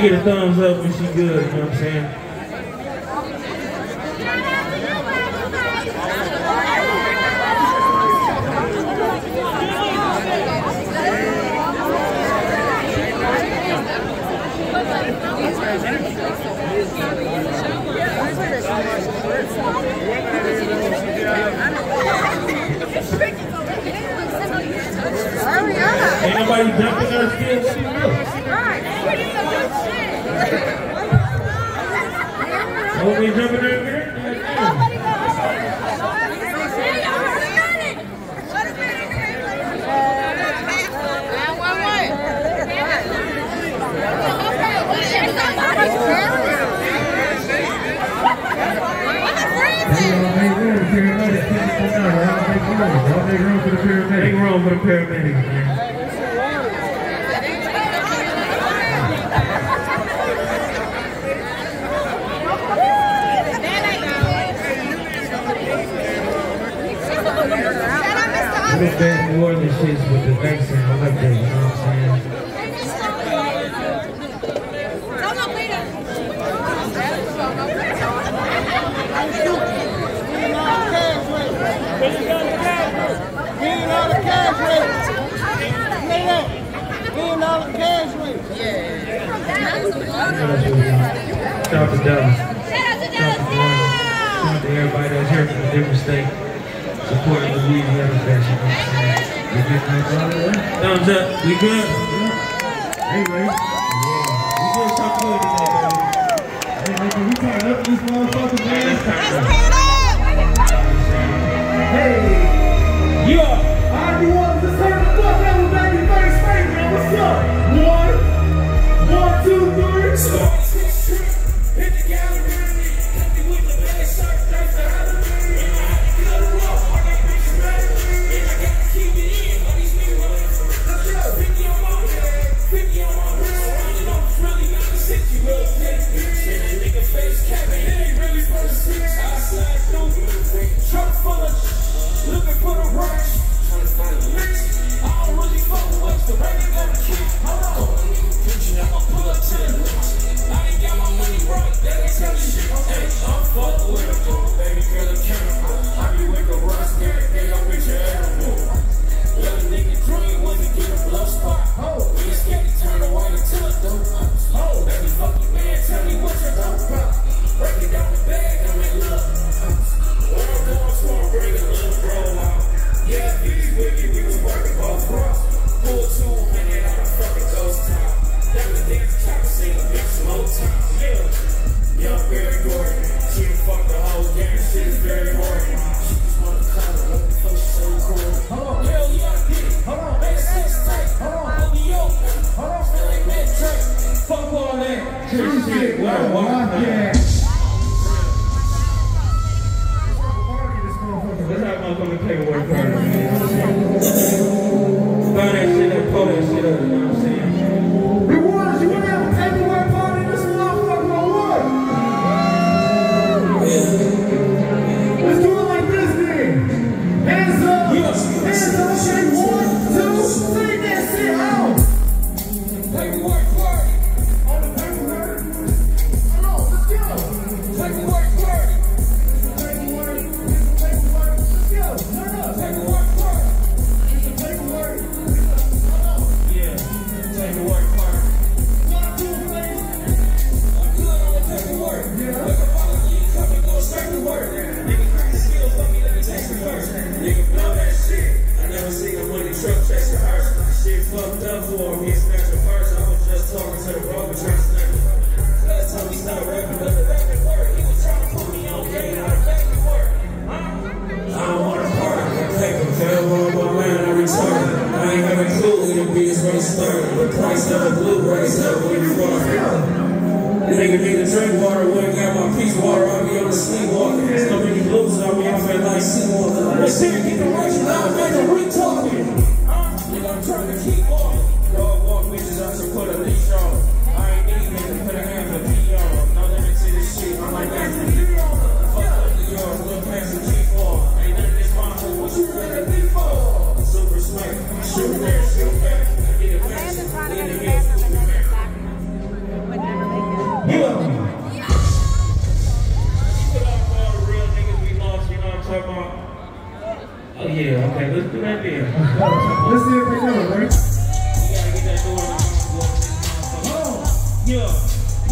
get a thumbs up when she good, you know what I'm saying? Ain't nobody jumping her still. Oh, we jumping in there? Make room for the paramedics, man. Look at New Orleans shit with the vaccine. I like that, you know what I'm saying? Shout out to Dallas. Shout out to Dallas. Shout out to everybody that's here from the different states. Thumbs up. We good? Anyway. We good talk good today, baby. Hey, can we turn up this motherfucker, man? Let's turn up. Hey. not going to play with her.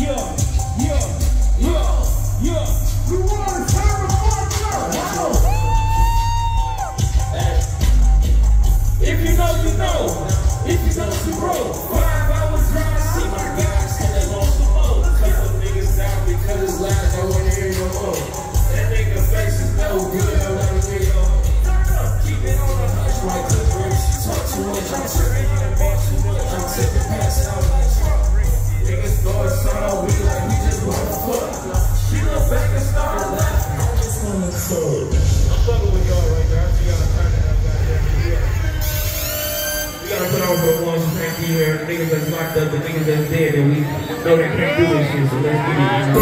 yeah, yeah, yeah. So they can't do this shit, so let's it.